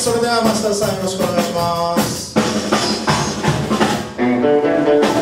ます。それでは増田さんよろしくお願いします「